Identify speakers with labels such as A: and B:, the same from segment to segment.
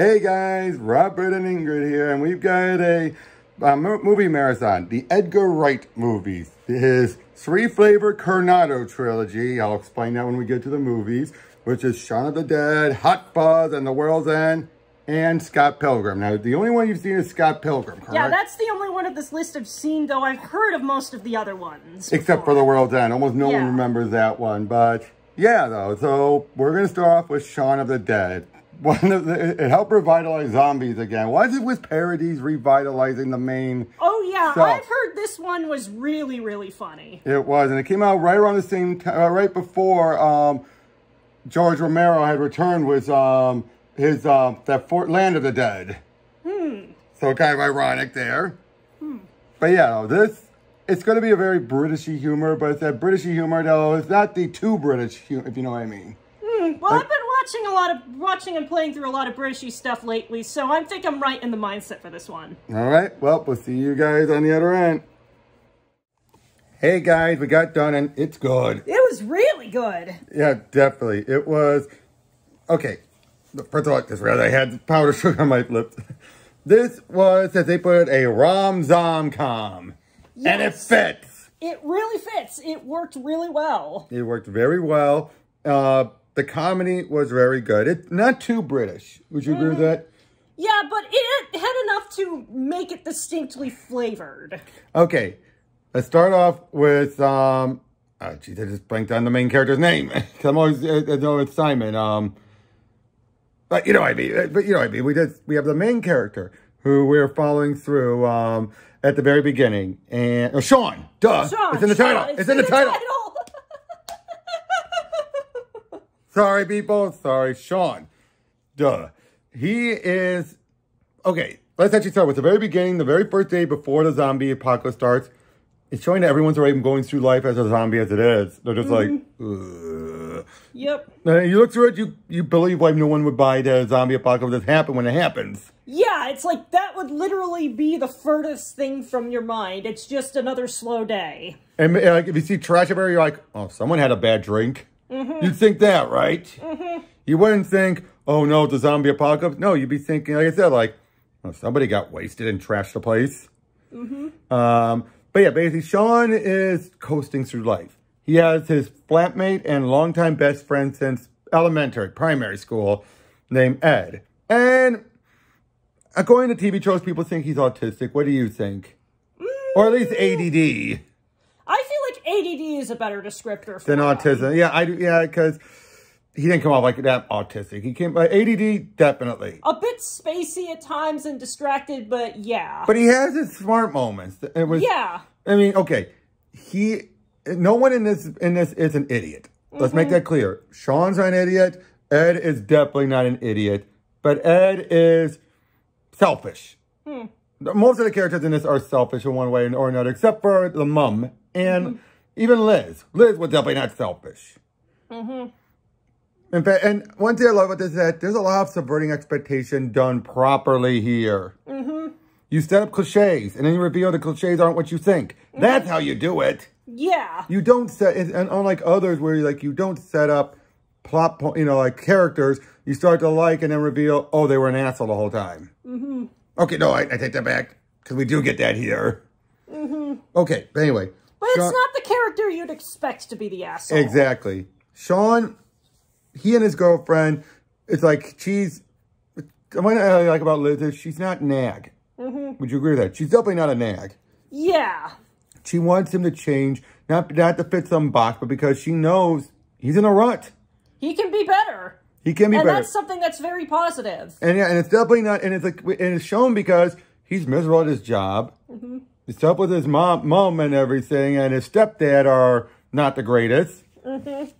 A: Hey guys, Robert and Ingrid here, and we've got a, a movie marathon, the Edgar Wright movies. His three flavor Cornetto trilogy. I'll explain that when we get to the movies, which is Shaun of the Dead, Hot Fuzz, and The World's End, and Scott Pilgrim. Now, the only one you've seen is Scott Pilgrim, correct?
B: Yeah, that's the only one of this list I've seen, though I've heard of most of the other ones.
A: Except for The World's End. Almost no
B: Yeah.
A: one remembers that one, but yeah, though. So we're going to start off with Shaun of the Dead. One of the, it helped revitalize zombies again. Why is it with parodies revitalizing the main?
B: Oh, yeah,
A: So-
B: I've heard this one was really, really funny.
A: It was, and it came out right around the same time, uh, right before um, George Romero had returned with um, his um, that Fort Land of the Dead. Hmm. So kind of ironic there. But yeah, this it's going to be a very Britishy humor, but it's that Britishy humor though. It's not the too British humor, if you know what I mean.
B: Well, I've been watching a lot of, watching and playing through a lot of Britishy stuff lately, so I think I'm right in the mindset for this one.
A: All right, well, we'll see you guys on the other end. Hey guys, we got done and it's good.
B: It was really good.
A: Yeah, definitely. It was okay. First of all, just realized I had powdered sugar on my lips. This was, as they put it, a rom zom com, and it fits.
B: It really fits. It worked really well.
A: It worked very well. Uh, the comedy was very good. It's not too British. Would you agree with that?
B: Yeah, but it had enough to make it distinctly flavored.
A: Okay, let's start off with um. Oh, geez, I just blanked on the main character's name. I'm always I I know it's Simon. Um, but you know what I mean. But you know what I mean. We just we have the main character who we're following through um at the very beginning, and oh, Shaun. Duh,
B: Shaun,
A: it's in the
B: Shaun,
A: title. It's, in the, title. Sorry, people. Sorry, Shaun. Duh. He is okay. Let's actually start with the very beginning, the very first day before the zombie apocalypse starts. It's showing that everyone's already going through life as a zombie as it is. They're just like, mm-hmm. Ugh.
B: Yep.
A: Now, you look through it, you you believe why no one would buy the zombie apocalypse that's happened when it happens.
B: Yeah, it's like that would literally be the furthest thing from your mind. It's just another slow day.
A: And like if you see trash everywhere, you're like, oh, someone had a bad drink. Mm-hmm. You'd think that, right? Mm-hmm. You wouldn't think, oh no, the zombie apocalypse. No, you'd be thinking, like I said, like, oh, somebody got wasted and trashed the place. Mm-hmm. Um, but yeah, basically, Shaun is coasting through life. He has his flatmate and longtime best friend since elementary, primary school, named Ed. And according to TV shows, people think he's autistic. What do you think? Or at least ADD
B: I feel like ADD is a better descriptor for
A: than autism. Yeah, I do. Yeah, because he didn't come off like that autistic. He came by ADD definitely,
B: A bit spacey at times and distracted, but yeah.
A: but he has his smart moments. It was.
B: yeah.
A: I mean, okay, he. No one in this in this is an idiot. Let's make mm-hmm. that clear. Shaun's not an idiot. Ed is definitely not an idiot. But Ed is selfish. Hmm. Most of the characters in this are selfish in one way or another, except for the mum and mm-hmm. Even Liz. Liz was definitely not selfish. In fact, and one thing I love about this is that there's a lot of subverting expectation done properly here. Mhm. You set up cliches, and then you reveal the cliches aren't what you think. That's how you do it.
B: Yeah.
A: You don't set, and unlike others where you like you don't set up plot, po- you know, like characters. You start to like and then reveal, oh, they were an asshole the whole time. Mm-hmm. Okay, no, I, I take that back because we do get that here. Mm-hmm. Okay, but anyway,
B: But it's
A: Shaun-
B: not the character you'd expect to be the asshole.
A: Exactly. Shaun, he and his girlfriend, it's like she's, what I like about Liz is she's not nag. Mm-hmm. Would you agree with that? She's definitely not a nag.
B: Yeah.
A: She wants him to change, not, not to fit some box, but because she knows he's in a rut.
B: He can be better.
A: He can be
B: and
A: better.
B: that's something that's very positive.
A: And yeah, and it's definitely not, and it's like, and it's shown because he's miserable at his job. Mm-hmm. He's up with his mom, mom and everything, and his stepdad are not the greatest. Mm-hmm.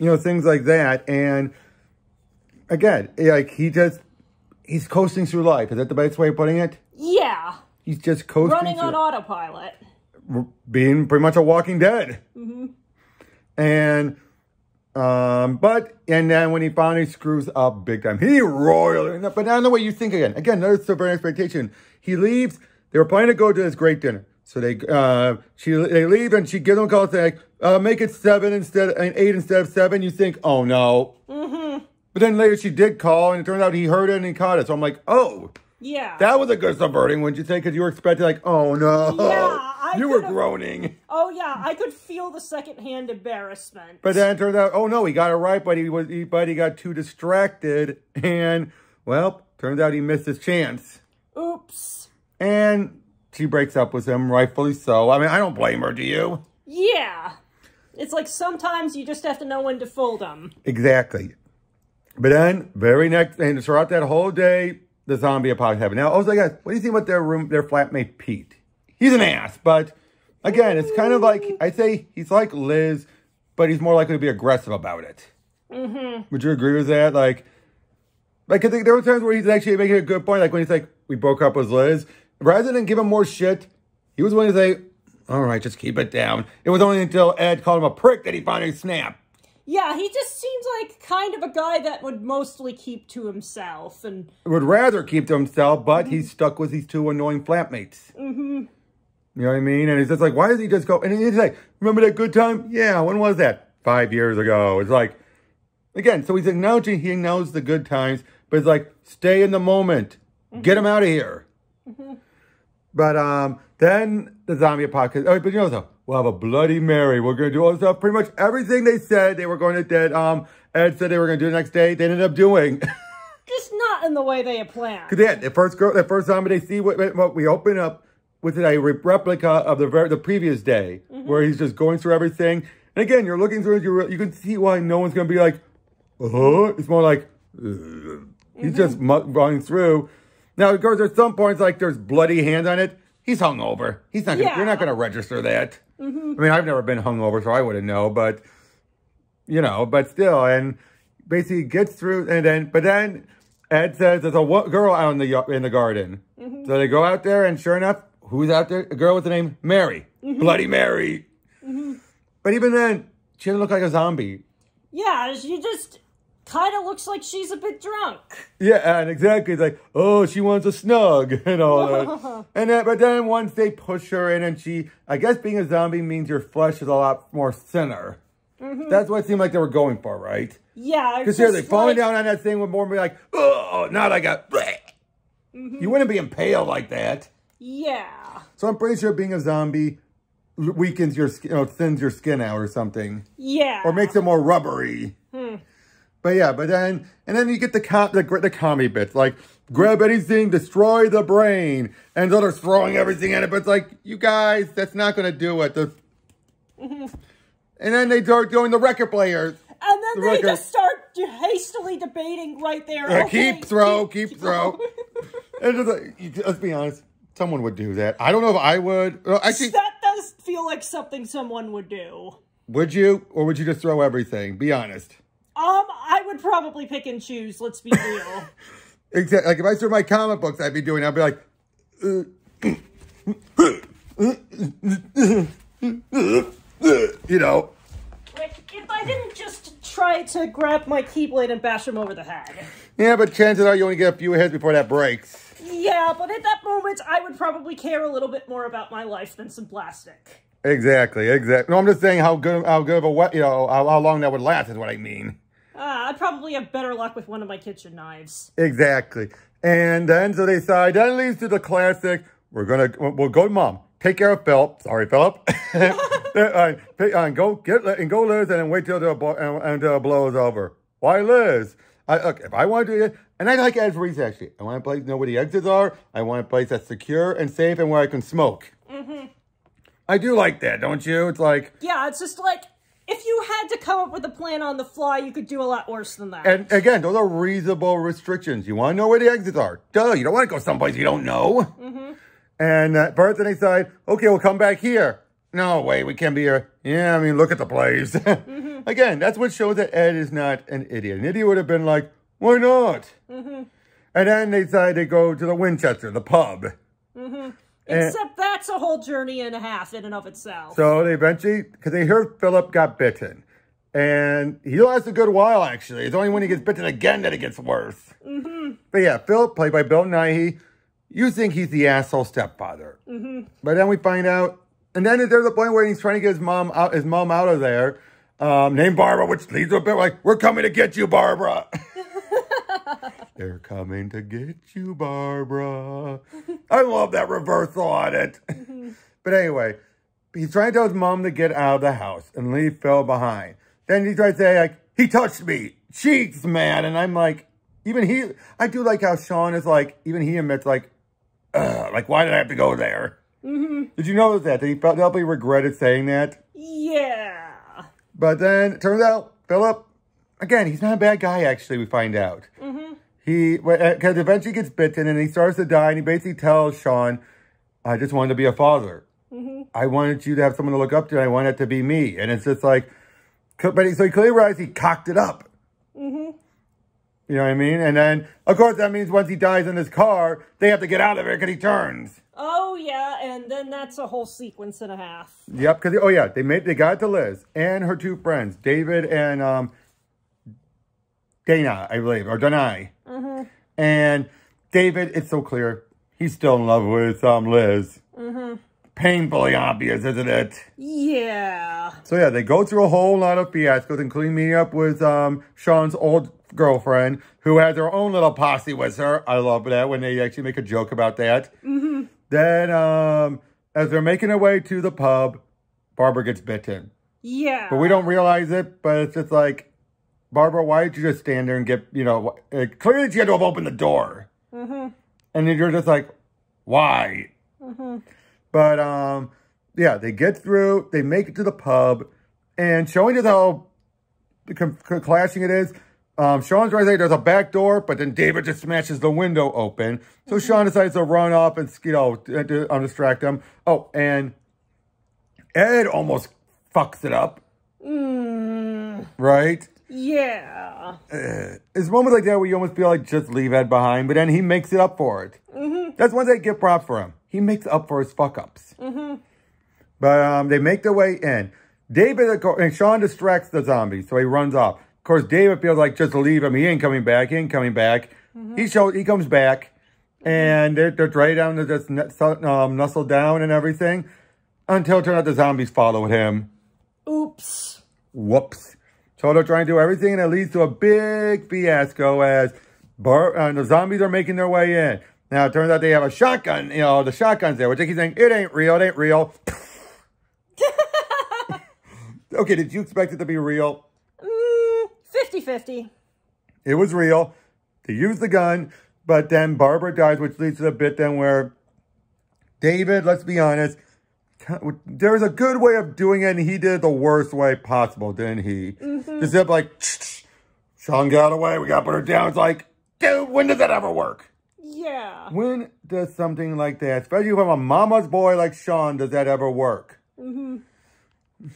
A: You know, things like that. And again, eh, like he just, he's coasting through life. Is that the best way of putting it?
B: Yeah.
A: He's just coasting
B: Running
A: through,
B: on autopilot.
A: being pretty much a Walking Dead. Mm-hmm. And, um, but, and then when he finally screws up big time, he royally, but not in the way you think again. Again, another super expectation. He leaves, they were planning to go to this great dinner. So they, uh, she, they leave and she gives them a call saying, uh, make it seven instead, and eight instead of seven. You think, oh no. But then later she did call, and it turned out he heard it and he caught it. So I'm like, oh,
B: Yeah.
A: that was a good subverting, wouldn't you think? Because you were expecting, like, oh no,
B: Yeah, I
A: you were groaning.
B: oh yeah, I could feel the secondhand embarrassment.
A: But then it turns out, oh no, he got it right, but he was, he, but he got too distracted, and well, turns out he missed his chance.
B: Oops.
A: And she breaks up with him, rightfully so. I mean, I don't blame her, do you?
B: Yeah. It's like sometimes you just have to know when to fold them.
A: Exactly. But then, very next, and throughout that whole day, the zombie apocalypse happened. Now, I was like, guys, what do you think about their room, their flatmate Pete? He's an ass, but again, it's kind of like I say he's like Liz, but he's more likely to be aggressive about it. Mm-hmm. Would you agree with that? Like, like I think there were times where he's actually making a good point. Like when he's like, "We broke up with Liz," rather than give him more shit, he was willing to say, "All right, just keep it down." It was only until Ed called him a prick that he finally snapped.
B: Yeah, he just seems like kind of a guy that would mostly keep to himself and
A: would rather keep to himself, but he's mm-hmm. stuck with these two annoying flatmates. Mm-hmm. You know what I mean? And he's just like, why does he just go? And he's like, remember that good time? Yeah, when was that? Five years ago. It's like, again, so he's acknowledging he knows the good times, but it's like, stay in the moment. Get mm-hmm. him out of here. Mm-hmm. But um, then the zombie apocalypse. Oh, but you know so we'll have a Bloody Mary. We're gonna do all this stuff. Pretty much everything they said they were going to that um Ed said they were gonna do the next day. They ended up doing.
B: just not in the way they had planned.
A: Cause yeah, the first girl, the first zombie they see, what, what we open up with a replica of the ver- the previous day, where he's just going through everything. And again, you're looking through it, you you can see why no one's gonna be like, uh It's more like "Ugh." he's just mu- running through. Now, of course, there's some points like there's bloody hands on it. He's hungover. He's not. Gonna,
B: Yeah.
A: You're not gonna register that. Mm-hmm. I mean, I've never been hungover, so I wouldn't know. But you know, but still, and basically gets through, and then, but then Ed says there's a girl out in the in the garden. Mm-hmm. So they go out there, and sure enough, who's out there? A girl with the name Mary, mm-hmm. Bloody Mary. But even then, she doesn't look like a zombie.
B: Yeah, she just kind of looks like she's a bit drunk.
A: Yeah, and exactly, it's like, oh, she wants a snug and all that. and then, but then once they push her in, and she, I guess, being a zombie means your flesh is a lot more thinner. Mm-hmm. That's what it seemed like they were going for, right?
B: Yeah,
A: Because seriously,
B: just
A: falling down on that thing would more be like, oh, not like a. Mm-hmm. You wouldn't be impaled like that.
B: Yeah.
A: So I'm pretty sure being a zombie weakens your skin, you know, thins your skin out or something,
B: Yeah.
A: or makes it more rubbery. Hmm. But yeah, but then and then you get the com- the, the comedy bits like grab anything, destroy the brain, and so they're throwing everything at it. But it's like you guys, that's not going to do it. The- and then they start doing the record players.
B: And then
A: The
B: they
A: record-
B: just start hastily debating right there.
A: Uh,
B: okay,
A: keep throw, keep, throw. and it's like, you- let's be honest, someone would do that. I don't know if I would. Actually,
B: that does feel like something someone would do.
A: would you, or would you just throw everything? Be honest.
B: Um, I would probably pick and choose. Let's be real.
A: Exactly. Like if I saw my comic books, I'd be doing. I'd be like, you know.
B: like if I didn't just try to grab my keyblade and bash him over the head.
A: Yeah, but chances are you only get a few hits before that breaks.
B: Yeah, but at that moment, I would probably care a little bit more about my life than some plastic.
A: Exactly. Exactly. No, I'm just saying how good, how good of a you know, how, how long that would last is what I mean.
B: Uh, I'd probably have better luck with one of my kitchen knives.
A: Exactly. And then so they decide. Then leads to the classic. We're gonna we'll go to mom. Take care of Philip. Sorry, Philip. uh, pick- uh, go get and go Liz, and wait till the and- until the blow is over. Why Liz? I, look, if I want to do it, and I like reason actually. I want a place know where the exits are. I want a place that's secure and safe and where I can smoke. I do like that, don't you? It's like,
B: Yeah, it's just like if you had to come up with a plan on the fly, you could do a lot worse than that.
A: and again, those are reasonable restrictions. You want to know where the exits are. Duh, you don't want to go someplace you don't know. Mm-hmm. And uh, Bert and they decide, okay, we'll come back here. No, wait, we can't be here. Yeah, I mean, look at the place. Mm-hmm. Again, that's what shows that Ed is not an idiot. An idiot would have been like, why not? Mm-hmm. And then they decide to go to the Winchester, the pub. And-
B: Except that's a whole journey and a half in and of itself.
A: So they eventually, because they heard Philip got bitten. And he lasts a good while, actually. It's only when he gets bitten again that it gets worse. Mm-hmm. But yeah, Philip, played by Bill Nighy, you think he's the asshole stepfather. Mm-hmm. But then we find out, and then there's a point where he's trying to get his mom out, his mom out of there, um, named Barbara, which leads to a bit like, we're coming to get you, Barbara. They're coming to get you, Barbara. I love that reversal on it. but anyway, he's trying to tell his mom to get out of the house and leave Phil behind. Then he tries to say, like, he touched me. Cheeks, man. And I'm like, even he, I do like how Shaun is like, even he admits, like, Ugh, like, why did I have to go there? Mm-hmm. Did you notice that? That he felt probably regretted saying that?
B: Yeah.
A: But then, it turns out, Philip, again, he's not a bad guy, actually, we find out. Mm-hmm. He, because eventually gets bitten and he starts to die and he basically tells Shaun, I just wanted to be a father. Mm-hmm. I wanted you to have someone to look up to and I wanted it to be me. And it's just like, but he, so he clearly realized he cocked it up. Mm-hmm. You know what I mean? And then, of course, that means once he dies in his car, they have to get out of it because he turns.
B: Oh yeah, and then that's a whole sequence and a half.
A: Yep, because oh yeah, they made they got to Liz and her two friends, David and um Dana, I believe, or Danai. Mm-hmm. And David, it's so clear he's still in love with um Liz. Mm-hmm. Painfully obvious, isn't it?
B: Yeah.
A: So yeah, they go through a whole lot of fiascos, including meeting up with um Shaun's old girlfriend, who has her own little posse with her. I love that when they actually make a joke about that. Mm-hmm. Then, um, as they're making their way to the pub, Barbara gets bitten.
B: Yeah.
A: But we don't realize it, but it's just like, Barbara, why did you just stand there and get, you know, clearly she had to have opened the door. Mm-hmm. And then you're just like, why? Mm-hmm. But, um, yeah, they get through, they make it to the pub, and showing us how clashing it is, um, Shaun's right there. There's a back door, but then David just smashes the window open. So mm-hmm. Shaun decides to run up and, you know, to, um, distract him. Oh, and Ed almost fucks it up. Mm. Right?
B: Yeah.
A: Uh, it's moments like that where you almost feel like just leave Ed behind, but then he makes it up for it. Mm-hmm. That's one thing I give props for him. He makes up for his fuck ups. Mm-hmm. But um, they make their way in. David and Shaun distracts the zombie, so he runs off Of course, David feels like just leave him. He ain't coming back. He ain't coming back. Mm-hmm. He shows he comes back, and they're, they're right down to just um, nuzzle down and everything until it turns out the zombies followed him.
B: Oops.
A: Whoops. They're trying to do everything, and it leads to a big fiasco as Bar uh, the zombies are making their way in. Now, it turns out they have a shotgun. You know, the shotgun's there, which they keep saying, it ain't real, it ain't real. okay, did you expect it to be real?
B: 50-50.
A: It was real. They used the gun, but then Barbara dies, which leads to the bit then where David, let's be honest, there's a good way of doing it, and he did it the worst way possible, didn't he? Mm-hmm. Just up like, Shaun got away, we got to put her down. It's like, dude, when does that ever work?
B: Yeah.
A: When does something like that, especially from a mama's boy like Shaun, does that ever work? Mm-hmm.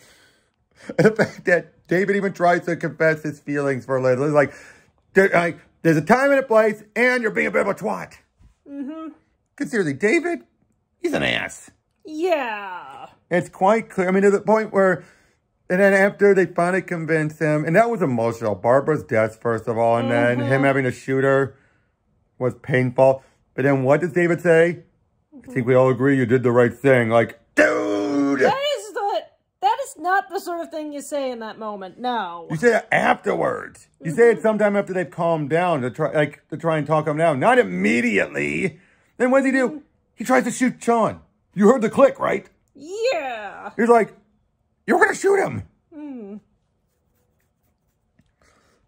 A: the fact that David even tries to confess his feelings for Liz. It's like, there, like, there's a time and a place, and you're being a bit of a twat. Mm-hmm. Because seriously, David, he's an ass.
B: Yeah.
A: It's quite clear. I mean, to the point where, and then after they finally convince him, and that was emotional. Barbara's death, first of all, and mm-hmm. then him having to shoot her was painful. But then what does David say? Mm-hmm. I think we all agree you did the right thing. Like, dude!
B: That is the, that is not the sort of thing you say in that moment. No.
A: You say it afterwards. You mm -hmm. say it sometime after they've calmed down to try, like, to try and talk them down. Not immediately. Then what does he do? Mm. He tries to shoot Shaun. You heard the click, right?
B: Yeah.
A: He's like, you're going to shoot him. Mm.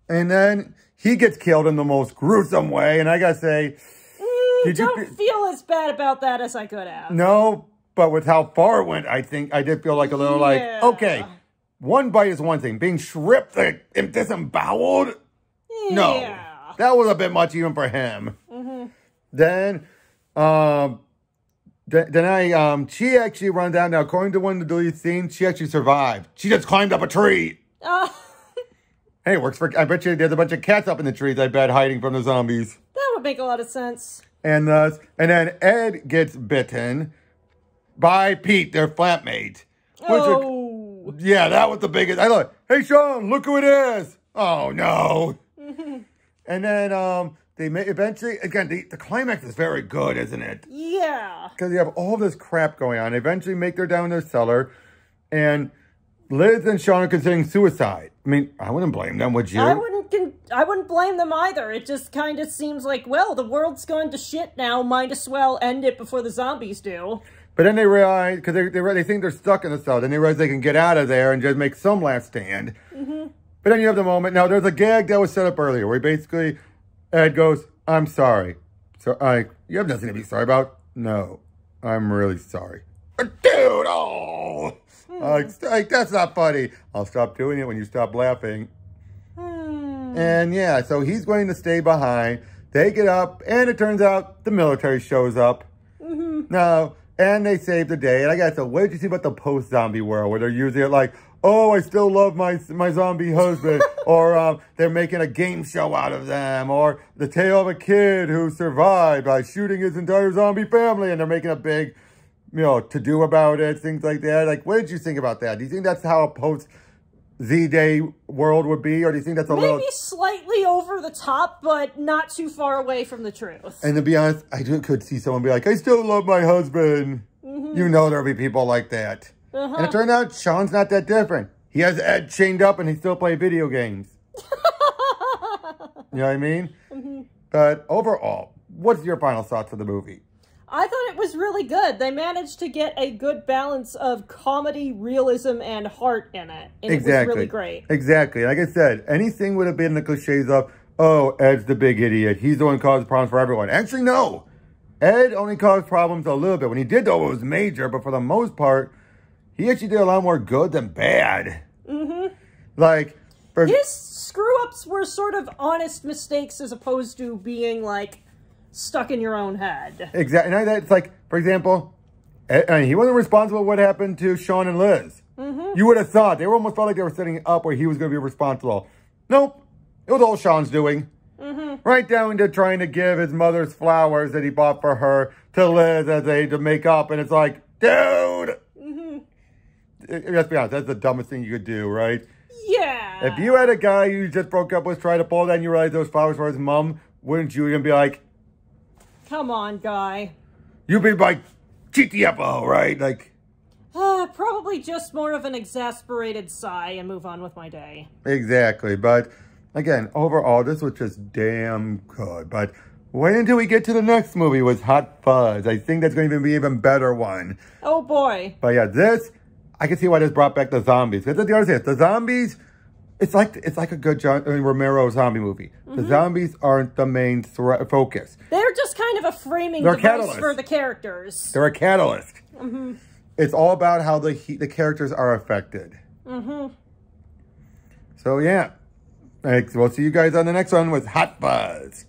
A: And then he gets killed in the most gruesome way. And I got to say,
B: mm, did don't you feel as bad about that as I could have.
A: No, but with how far it went, I think I did feel like a little yeah. like, okay, one bite is one thing. Being stripped and disemboweled? Yeah. No. That was a bit much even for him. Mm-hmm. Then, um, I, um, she actually run down. Now, according to one of the deleted scenes, she actually survived. She just climbed up a tree. Oh. hey, it works for, I bet you there's a bunch of cats up in the trees, I bet, hiding from the zombies.
B: That would make a lot of sense.
A: And, uh, and then Ed gets bitten by Pete, their flatmate.
B: Oh.
A: yeah, that was the biggest. I thought, hey, Shaun, look who it is. Oh, no. and then um, they may eventually, again, the, the climax is very good, isn't it?
B: Yeah.
A: Because you have all this crap going on. They eventually make their down in their cellar. And Liz and Shaun are considering suicide. I mean, I wouldn't blame them, would you?
B: I wouldn't. Con- I wouldn't blame them either. It just kind of seems like, well, the world's going to shit now. Might as well end it before the zombies do.
A: But then they realize, because they, they, they think they're stuck in the cell, then they realize they can get out of there and just make some last stand.
B: Mm-hmm.
A: But then you have the moment. Now, there's a gag that was set up earlier where basically Ed goes, I'm sorry. So, I, you have nothing to be sorry about? No, I'm really sorry. Dude, oh! Like, like, that's not funny. I'll stop doing it when you stop laughing.
B: Hmm.
A: And yeah, so he's going to stay behind. They get up, and it turns out the military shows up. Now, and they save the day. And I got so what did you see about the post-zombie world where they're using it like, oh, I still love my my zombie husband, or um, they're making a game show out of them, or the tale of a kid who survived by shooting his entire zombie family, and they're making a big, you know, to do about it, things like that. Like, what did you think about that? Do you think that's how a post Z Day world would be, or do you think that's a little?
B: Maybe slightly over the top, but not too far away from the truth.
A: And to be honest, I could see someone be like, I still love my husband. You know there'll be people like that.
B: Uh-huh.
A: And it turned out Shaun's not that different. He has Ed chained up and he still play video games. you know what I mean? But overall, what's your final thoughts of the movie?
B: I thought it was really good. They managed to get a good balance of comedy, realism, and heart in it. And
A: exactly.
B: it was really great.
A: Exactly. Like I said, anything would have been the cliches of, oh, Ed's the big idiot. He's the one who caused problems for everyone. Actually, no. Ed only caused problems a little bit. When he did, though, it was major. But for the most part, he actually did a lot more good than bad. Mm-hmm. Like, for,
B: His screw ups were sort of honest mistakes as opposed to being like stuck in your own head.
A: exactly. And I, it's like, for example, I mean, he wasn't responsible for what happened to Shaun and Liz.
B: Mm-hmm.
A: You would have thought. They were almost felt like they were setting up where he was going to be responsible. Nope. It was all Shaun's doing.
B: Mm-hmm.
A: Right down to trying to give his mother's flowers that he bought for her to Liz as a to make up, and it's like, dude. Let's be honest, that's the dumbest thing you could do, right?
B: Yeah.
A: If you had a guy you just broke up with try to pull that and you realize those flowers were his mom, wouldn't you even be like,
B: Come on, guy.
A: you'd be like, GTFO, right? Like,
B: Uh, probably just more of an exasperated sigh and move on with my day.
A: exactly. But again, overall, this was just damn good. But wait until we get to the next movie with Hot Fuzz. I think that's going to be an even better one.
B: Oh boy.
A: But yeah, this I can see why this brought back the zombies. Because the other thing, the zombies, it's like it's like a good John I mean, Romero zombie movie. The zombies aren't the main focus.
B: They're just kind of a framing
A: They're
B: device
A: catalysts.
B: for the characters.
A: They're a catalyst. It's all about how the he- the characters are affected. Mm-hmm. So yeah, Thanks. we'll see you guys on the next one with Hot Fuzz.